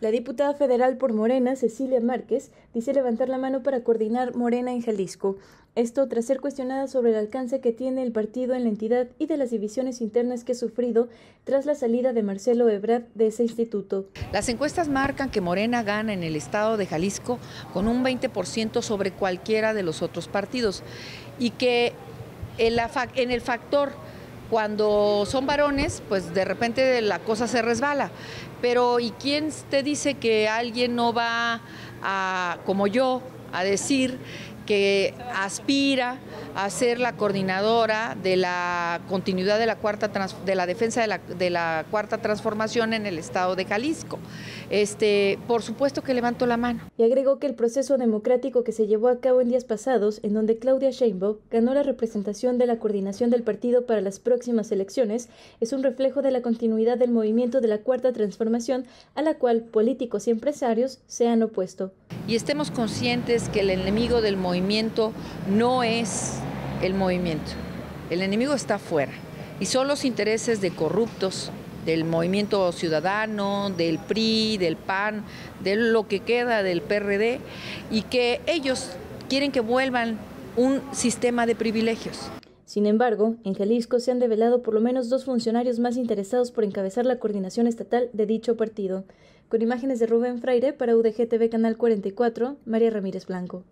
La diputada federal por Morena, Cecilia Márquez, dice levantar la mano para coordinar Morena en Jalisco. Esto tras ser cuestionada sobre el alcance que tiene el partido en la entidad y de las divisiones internas que ha sufrido tras la salida de Marcelo Ebrard de ese instituto. Las encuestas marcan que Morena gana en el estado de Jalisco con un 20% sobre cualquiera de los otros partidos y que en el factor cuando son varones, pues de repente la cosa se resbala. Pero ¿y quién te dice que alguien no va a, como yo, a decir que aspira a ser la coordinadora de la continuidad de la cuarta de la defensa de la, de la, cuarta transformación en el estado de Jalisco. Este, por supuesto que levanto la mano. Y agregó que el proceso democrático que se llevó a cabo en días pasados, en donde Claudia Sheinbaum ganó la representación de la coordinación del partido para las próximas elecciones, es un reflejo de la continuidad del movimiento de la cuarta transformación a la cual políticos y empresarios se han opuesto. Y estemos conscientes que el enemigo del movimiento no es el movimiento. El enemigo está afuera y son los intereses de corruptos del movimiento ciudadano, del PRI, del PAN, de lo que queda del PRD y que ellos quieren que vuelvan un sistema de privilegios. Sin embargo, en Jalisco se han develado por lo menos dos funcionarios más interesados por encabezar la coordinación estatal de dicho partido. Con imágenes de Rubén Fraire para UDG TV Canal 44, María Ramírez Blanco.